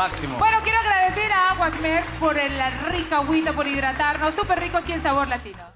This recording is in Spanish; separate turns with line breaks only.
Máximo.
Bueno, quiero agradecer a Aguas Merx por la rica agüita, por hidratarnos. Súper rico aquí en Sabor Latino.